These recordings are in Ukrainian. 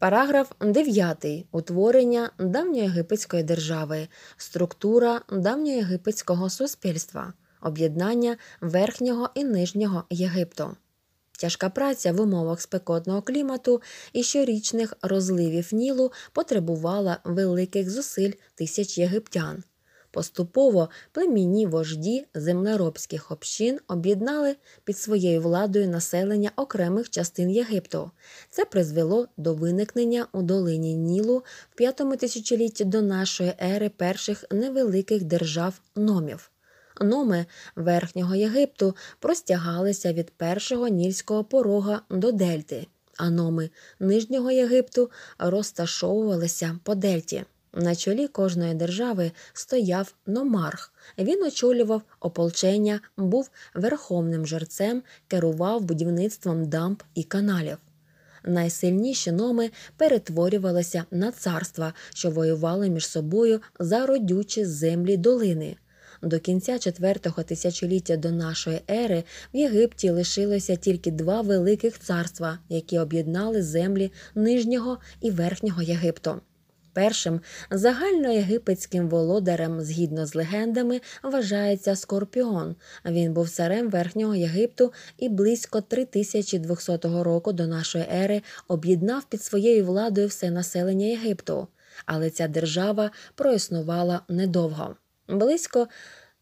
Параграф 9. Утворення давньоєгипетської держави, структура давньоєгипетського суспільства, об'єднання Верхнього і Нижнього Єгипту. Тяжка праця в умовах спекотного клімату і щорічних розливів Нілу потребувала великих зусиль тисяч єгиптян. Поступово племінні вожді землеробських общин об'єднали під своєю владою населення окремих частин Єгипту. Це призвело до виникнення у долині Нілу в п'ятому тисячолітті до нашої ери перших невеликих держав номів. Номи Верхнього Єгипту простягалися від першого нільського порога до дельти, а номи Нижнього Єгипту розташовувалися по дельті. На чолі кожної держави стояв номарх. Він очолював ополчення, був верховним жерцем, керував будівництвом дамб і каналів. Найсильніші номи перетворювалися на царства, що воювали між собою за родючі землі долини. До кінця четвертого тисячоліття до нашої ери в Єгипті лишилося тільки два великих царства, які об'єднали землі Нижнього і Верхнього Єгипту. Першим загальноєгипетським володарем, згідно з легендами, вважається Скорпіон. Він був царем Верхнього Єгипту і близько 3200 року до нашої ери об'єднав під своєю владою все населення Єгипту. Але ця держава проіснувала недовго. Близько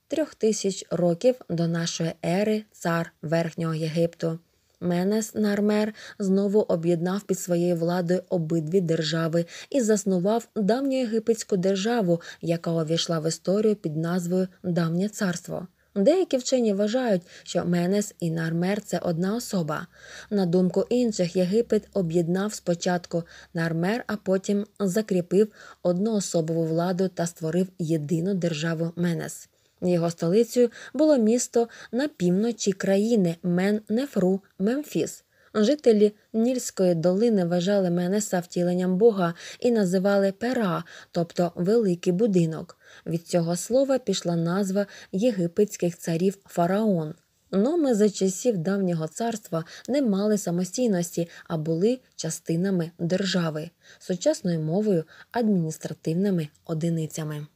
трьох тисяч років до нашої ери цар Верхнього Єгипту. Менес Нармер знову об'єднав під своєю владою обидві держави і заснував давньоєгипетську державу, яка увійшла в історію під назвою Давнє царство. Деякі вчені вважають, що Менес і Нармер це одна особа. На думку інших, Єгипет об'єднав спочатку Нармер, а потім закріпив одноособову владу та створив єдину державу Менес. Його столицею було місто на півночі країни Мен-Нефру Мемфіс. Жителі Нільської долини вважали Менеса втіленням Бога і називали пера, тобто великий будинок. Від цього слова пішла назва єгипетських царів фараон. Номи за часів давнього царства не мали самостійності, а були частинами держави, сучасною мовою адміністративними одиницями.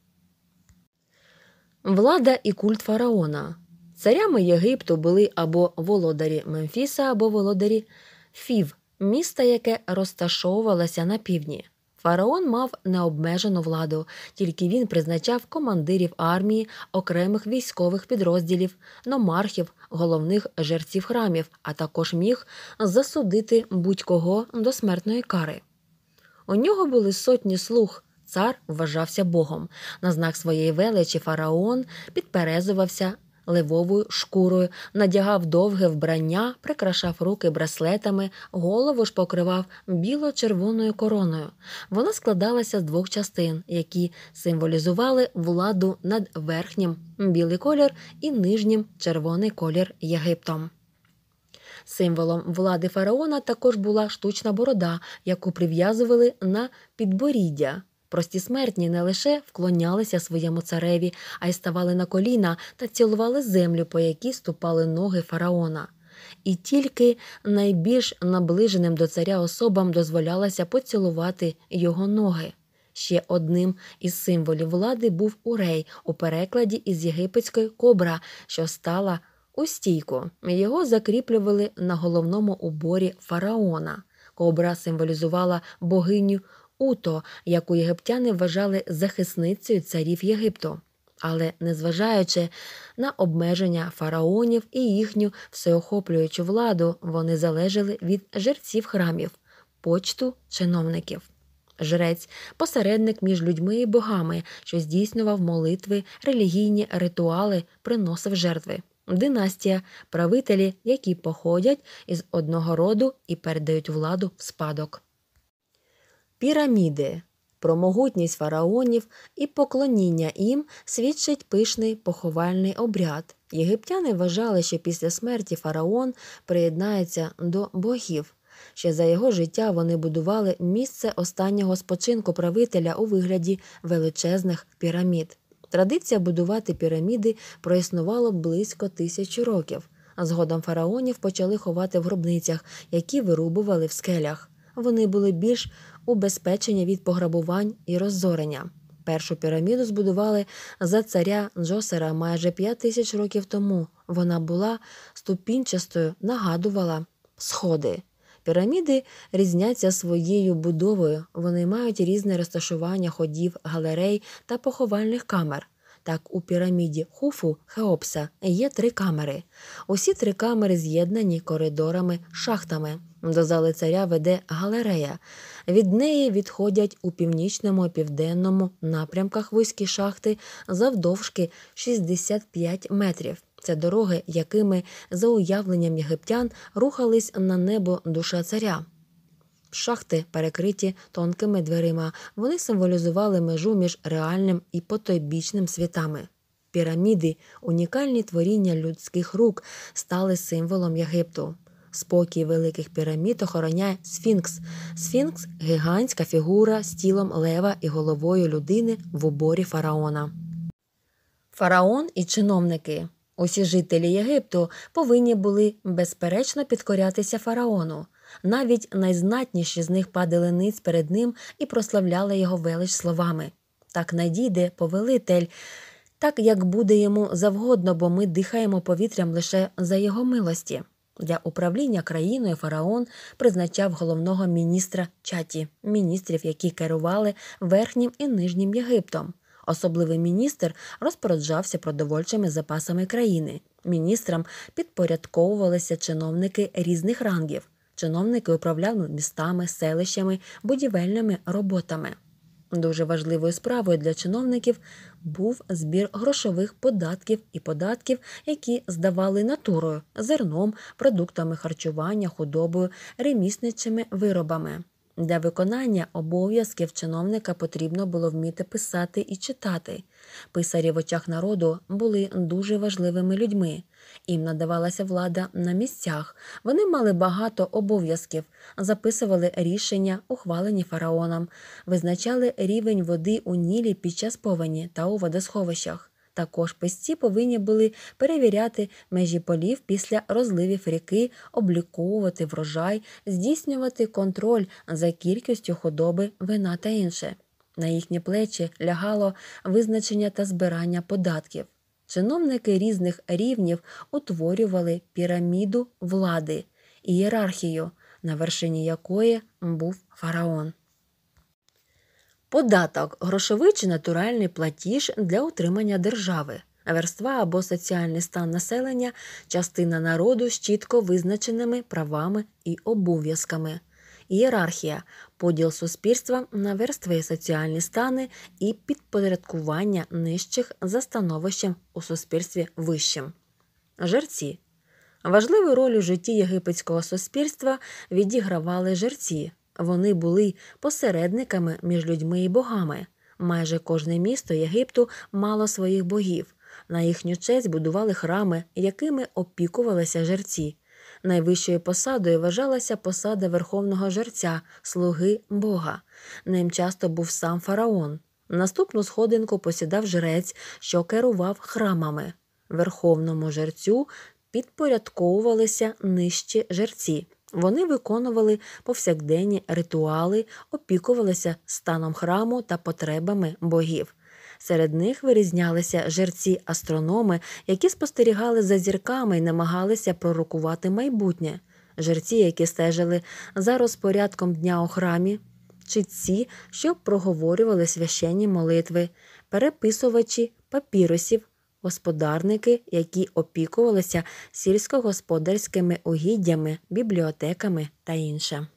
Влада і культ фараона. Царями Єгипту були або володарі Мемфіса, або володарі Фів, міста, яке розташовувалося на півдні. Фараон мав необмежену владу, тільки він призначав командирів армії, окремих військових підрозділів, номархів, головних жерців храмів, а також міг засудити будь-кого до смертної кари. У нього були сотні слуг. Цар вважався богом. На знак своєї величі фараон підперезувався левовою шкурою, надягав довге вбрання, прикрашав руки браслетами, голову ж покривав біло-червоною короною. Вона складалася з двох частин, які символізували владу над верхнім білий колір і нижнім червоний колір Єгиптом. Символом влади фараона також була штучна борода, яку прив'язували на підборіддя. Прості смертні не лише вклонялися своєму цареві, а й ставали на коліна та цілували землю, по якій ступали ноги фараона. І тільки найбільш наближеним до царя особам дозволялося поцілувати його ноги. Ще одним із символів влади був урей у перекладі із єгипетської кобра, що стала у. Його закріплювали на головному уборі фараона. Кобра символізувала богиню Уто, яку єгиптяни вважали захисницею царів Єгипту. Але, незважаючи на обмеження фараонів і їхню всеохоплюючу владу, вони залежали від жерців храмів, почту чиновників. Жрець посередник між людьми і богами, що здійснював молитви, релігійні ритуали, приносив жертви. Династія правителі, які походять із одного роду і передають владу в спадок. Піраміди про могутність фараонів і поклоніння їм свідчить пишний поховальний обряд. Єгиптяни вважали, що після смерті фараон приєднається до богів. Ще за його життя вони будували місце останнього спочинку правителя у вигляді величезних пірамід. Традиція будувати піраміди проіснувала близько тисячі років. Згодом фараонів почали ховати в гробницях, які вирубували в скелях. Вони були більш убезпечені від пограбувань і роззорення. Першу піраміду збудували за царя Джосера майже п'ять тисяч років тому. Вона була ступінчастою, нагадувала сходи. Піраміди різняться своєю будовою, вони мають різне розташування ходів, галерей та поховальних камер. Так, у піраміді Хуфу Хеопса є три камери. Усі три камери з'єднані коридорами, шахтами. До зали царя веде галерея. Від неї відходять у північному і південному напрямках вузькі шахти завдовжки 65 метрів. Це дороги, якими, за уявленням єгиптян, рухались на небо душа царя. Шахти, перекриті тонкими дверима, вони символізували межу між реальним і потойбічним світами. Піраміди, унікальні творіння людських рук, стали символом Єгипту. Спокій великих пірамід охороняє Сфінкс. Сфінкс гігантська фігура з тілом лева і головою людини в уборі фараона. Фараон і чиновники. Усі жителі Єгипту повинні були безперечно підкорятися фараону. Навіть найзнатніші з них падали ниць перед ним і прославляли його велич словами так надійде повелитель, так як буде йому завгодно, бо ми дихаємо повітрям лише за його милості. Для управління країною фараон призначав головного міністра чаті, міністрів, які керували верхнім і нижнім Єгиптом. Особливий міністр розпоряджався продовольчими запасами країни. Міністрам підпорядковувалися чиновники різних рангів. Чиновники управляли містами, селищами, будівельними роботами. Дуже важливою справою для чиновників був збір грошових податків і податків, які здавали натурою, зерном, продуктами харчування, худобою, ремісничими виробами. Для виконання обов'язків чиновника потрібно було вміти писати і читати. Писарі в очах народу були дуже важливими людьми. Їм надавалася влада на місцях. Вони мали багато обов'язків, записували рішення, ухвалені фараоном, визначали рівень води у Нілі під час повені та у водосховищах. Також писці повинні були перевіряти межі полів після розливів ріки, обліковувати врожай, здійснювати контроль за кількістю худоби, вина та інше. На їхні плечі лягало визначення та збирання податків. Чиновники різних рівнів утворювали піраміду влади, ієрархію, на вершині якої був фараон. Податок грошовий чи натуральний платіж для утримання держави, верства або соціальний стан населення, частина народу з чітко визначеними правами і обов'язками, ієрархія, поділ суспільства на верстви соціальні стани і підпорядкування нижчих за становищем у суспільстві вищим. Жерці важливу роль у житті єгипетського суспільства відігравали жерці. Вони були посередниками між людьми і богами. Майже кожне місто Єгипту мало своїх богів. На їхню честь будували храми, якими опікувалися жерці. Найвищою посадою вважалася посада верховного жерця, слуги Бога. Ним часто був сам фараон. Наступну сходинку посідав жрець, що керував храмами. Верховному жерцю підпорядковувалися нижчі жерці. Вони виконували повсякденні ритуали, опікувалися станом храму та потребами богів. Серед них вирізнялися жерці астрономи, які спостерігали за зірками і намагалися пророкувати майбутнє, жерці, які стежили за розпорядком дня у храмі, читці, що проговорювали священні молитви, переписувачі папірусів, господарники, які опікувалися сільськогосподарськими угіддями, бібліотеками та інше.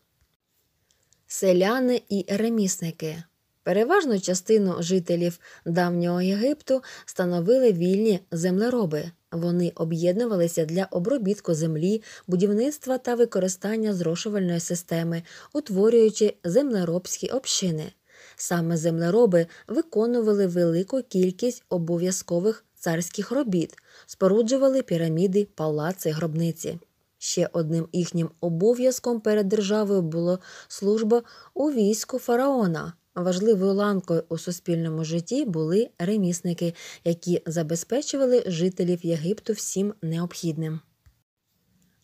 Селяни і ремісники Переважну частину жителів давнього Єгипту становили вільні землероби. Вони об'єднувалися для обробітку землі, будівництва та використання зрошувальної системи, утворюючи землеробські общини. Саме землероби виконували велику кількість обов'язкових царських робіт, споруджували піраміди, палаци, гробниці. Ще одним їхнім обов'язком перед державою була служба у війську фараона. Важливою ланкою у суспільному житті були ремісники, які забезпечували жителів Єгипту всім необхідним.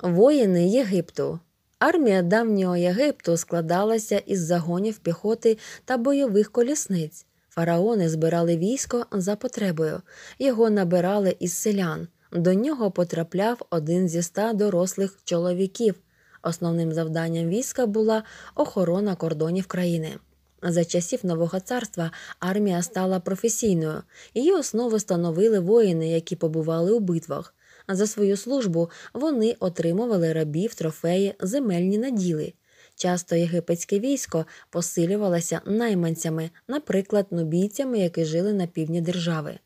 Воїни Єгипту Армія давнього Єгипту складалася із загонів піхоти та бойових колісниць. Фараони збирали військо за потребою, його набирали із селян. До нього потрапляв один зі ста дорослих чоловіків. Основним завданням війська була охорона кордонів країни. За часів Нового царства армія стала професійною, її основу становили воїни, які побували у битвах. За свою службу вони отримували рабів, трофеї, земельні наділи. Часто єгипетське військо посилювалося найманцями, наприклад, нубійцями, які жили на півдні держави.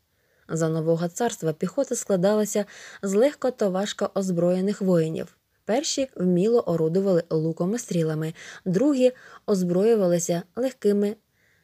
За нового царства піхота складалася з легко та важко озброєних воїнів. Перші вміло орудували луком і стрілами, другі озброювалися легкими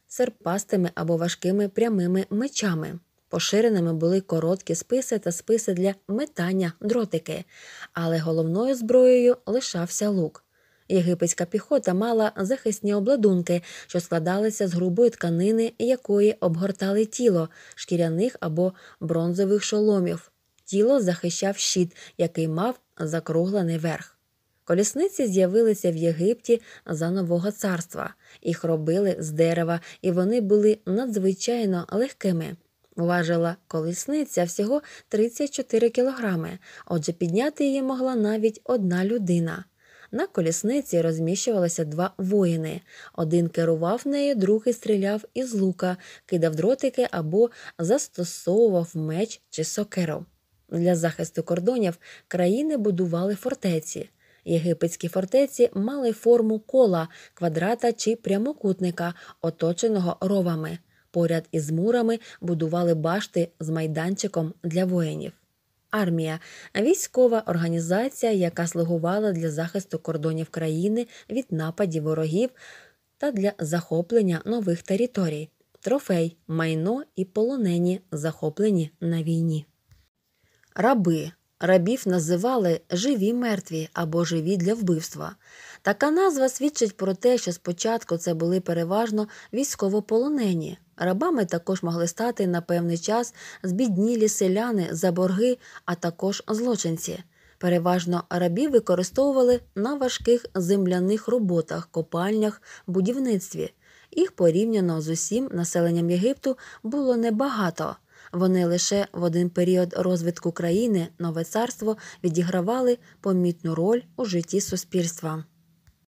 серпастими або важкими прямими мечами. Поширеними були короткі списи та списи для метання дротики, але головною зброєю лишався лук. Єгипетська піхота мала захисні обладунки, що складалися з грубої тканини, якої обгортали тіло, шкіряних або бронзових шоломів. Тіло захищав щит, який мав закруглений верх. Колісниці з'явилися в Єгипті за нового царства. Їх робили з дерева, і вони були надзвичайно легкими. Важила колісниця всього 34 кілограми, отже, підняти її могла навіть одна людина. На колісниці розміщувалися два воїни. Один керував нею, другий стріляв із лука, кидав дротики або застосовував меч чи сокеру. Для захисту кордонів країни будували фортеці. Єгипетські фортеці мали форму кола, квадрата чи прямокутника, оточеного ровами. Поряд із мурами будували башти з майданчиком для воїнів. Армія військова організація, яка слугувала для захисту кордонів країни від нападів ворогів та для захоплення нових територій, трофей, майно і полонені, захоплені на війні. Раби рабів називали живі мертві або живі для вбивства. Така назва свідчить про те, що спочатку це були переважно військовополонені. Рабами також могли стати на певний час збіднілі селяни за борги, а також злочинці. Переважно рабів використовували на важких земляних роботах, копальнях, будівництві. Їх порівняно з усім населенням Єгипту було небагато. Вони лише в один період розвитку країни нове царство відігравали помітну роль у житті суспільства.